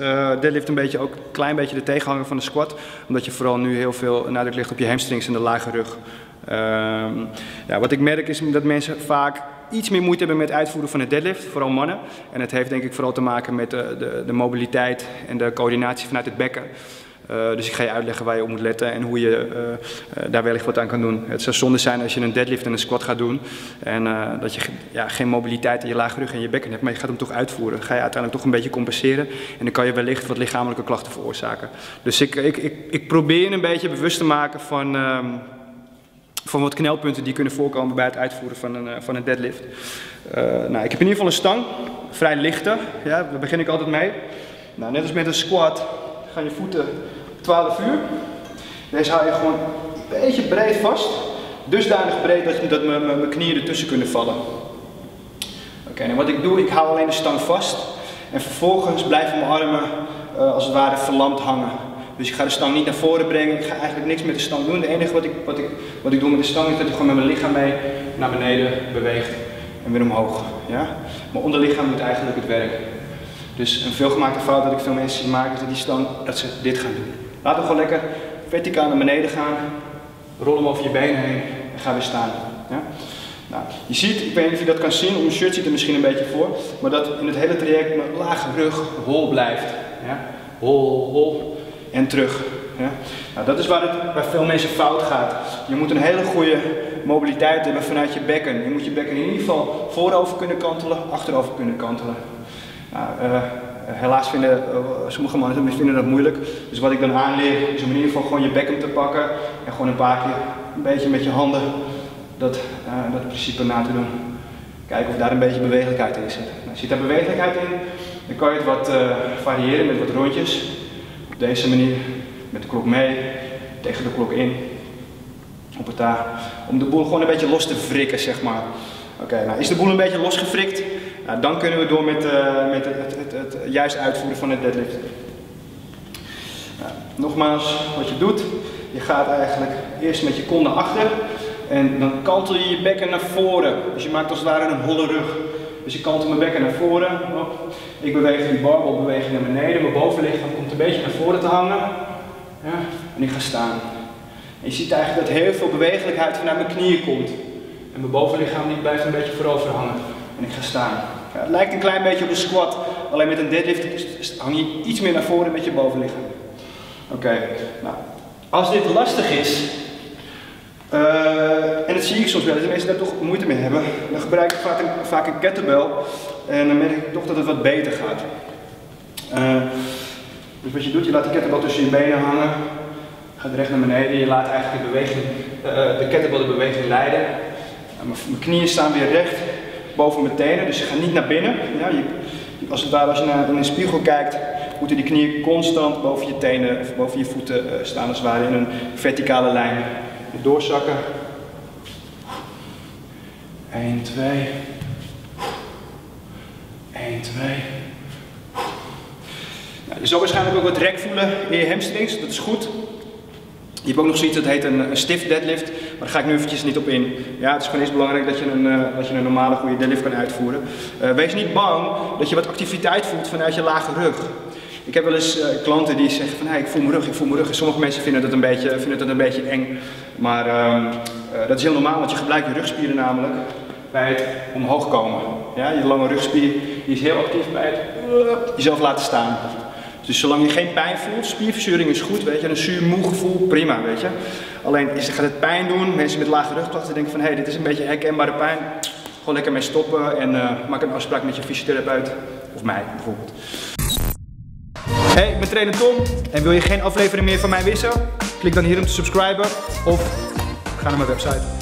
Uh, deadlift een beetje ook een klein beetje de tegenhanger van de squat. Omdat je vooral nu heel veel nadruk ligt op je hamstrings en de lage rug. Ehm, ja, wat ik merk is dat mensen vaak iets meer moeite hebben met het uitvoeren van de deadlift, vooral mannen. En het heeft denk ik vooral te maken met de, de, de mobiliteit en de coördinatie vanuit het bekken. Uh, dus ik ga je uitleggen waar je op moet letten en hoe je uh, daar wellicht wat aan kan doen. Het zou zonde zijn als je een deadlift en een squat gaat doen en dat je ja, geen mobiliteit in je lage rug en je bekken hebt, maar je gaat hem toch uitvoeren. Ga je uiteindelijk toch een beetje compenseren en dan kan je wellicht wat lichamelijke klachten veroorzaken. Dus ik, ik, ik, ik probeer je een beetje bewust te maken van... Ehm, van wat knelpunten die kunnen voorkomen bij het uitvoeren van een, van een deadlift. Nou, ik heb in ieder geval een stang, vrij lichte, ja, daar begin ik altijd mee. Nou, net als met een squat gaan je voeten 12 uur. Deze hou je gewoon een beetje breed vast. Dusdanig breed dat, dat mijn knieën ertussen kunnen vallen. Oké, en wat ik doe, ik hou alleen de stang vast. En vervolgens blijven mijn armen uh, als het ware verlamd hangen. Dus ik ga de stang niet naar voren brengen. Ik ga eigenlijk niks met de stang doen. Het enige wat ik, wat ik, wat ik doe met de stang is dat ik gewoon met mijn lichaam mee naar beneden beweegt en weer omhoog. Ja? Mijn onderlichaam doet eigenlijk het werk. Dus een veelgemaakte fout dat ik veel mensen zie maken is dat die stang dat ze dit gaan doen. Laten we gewoon lekker verticaal naar beneden gaan. Rol hem over je benen heen en ga weer staan. Ja? Nou, je ziet, ik weet niet of je dat kan zien, mijn shirt zit er misschien een beetje voor, maar dat in het hele traject mijn lage rug hol blijft. Ja? Hol, hol en terug. Ja? Nou, dat is waar het bij veel mensen fout gaat. Je moet een hele goede mobiliteit hebben vanuit je bekken. Je moet je bekken in ieder geval voorover kunnen kantelen, achterover kunnen kantelen. Nou, uh, helaas vinden uh, sommige mannen vinden dat moeilijk. Dus wat ik dan aanleer is om in ieder geval gewoon je bekken te pakken en gewoon een paar keer een beetje met je handen dat, uh, dat principe na te doen. Kijken of daar een beetje bewegelijkheid in zit. Nou, zit daar bewegelijkheid in, dan kan je het wat variëren met wat rondjes deze manier, met de klok mee, tegen de klok in, op het daar, om de boel gewoon een beetje los te frikken, zeg maar. Oké, nou is de boel een beetje losgefrikt, nou, dan kunnen we door met, met het, juist uitvoeren van het deadlift. Nou, nogmaals, wat je doet, je gaat eigenlijk eerst met je kont naar achter en dan kantel je je bekken naar voren. Dus je maakt als het ware een holle rug. Dus ik kantel mijn bekken naar voren. Ik beweeg die barbelbeweging naar beneden. Mijn bovenlichaam komt een beetje naar voren te hangen. Ja, en ik ga staan. En je ziet eigenlijk dat heel veel bewegelijkheid vanuit mijn knieën komt. En mijn bovenlichaam blijft een beetje voorover hangen. En ik ga staan. Ja, het lijkt een klein beetje op een squat. Alleen met een deadlift hang je iets meer naar voren met je bovenlichaam. Oké, nou. Als dit lastig is, uh, en dat zie ik soms wel, dat de mensen daar toch moeite mee hebben. Dan gebruik ik vaak een, vaak kettlebell en dan merk ik toch dat het wat beter gaat. Uh, dus wat je doet, je laat de kettlebell tussen je benen hangen, gaat recht naar beneden, je laat eigenlijk de, beweging, uh, de kettlebell de beweging leiden. mijn knieën staan weer recht boven mijn tenen, dus je gaat niet naar binnen. Je, als, het ware, als je naar een spiegel kijkt, moeten die knieën constant boven je tenen of boven je voeten staan, als het ware in een verticale lijn doorzakken. 1, 2. 1, 2. Nou, je zal waarschijnlijk ook wat rek voelen in je hamstrings, dat is goed. Je hebt ook nog zoiets dat heet een, stiff deadlift, maar daar ga ik nu eventjes niet op in. Ja, het is gewoon eerst belangrijk dat je een, uh, dat je een normale goede deadlift kan uitvoeren. Uh, wees niet bang dat je wat activiteit voelt vanuit je lage rug. Ik heb wel eens uh, klanten die zeggen van ik voel mijn rug, ik voel mijn rug. En sommige mensen vinden dat een beetje, vinden dat een beetje eng. Maar uh, dat is heel normaal, want je gebruikt je rugspieren namelijk bij het omhoog komen. Ja, je lange rugspier die is heel actief bij het jezelf laten staan. Dus zolang je geen pijn voelt, spierverzuring is goed, weet je, een zuur moe gevoel, prima, weet je. Alleen is, gaat het pijn doen, mensen met lage rugklachten denken van hé, hey, dit is een beetje herkenbare pijn. Gewoon lekker mee stoppen en maak een afspraak met je fysiotherapeut, of mij bijvoorbeeld. Hey, ik ben trainer Tom en wil je geen aflevering meer van mij wissen? Klik dan hier om te subscriben of ga naar mijn website.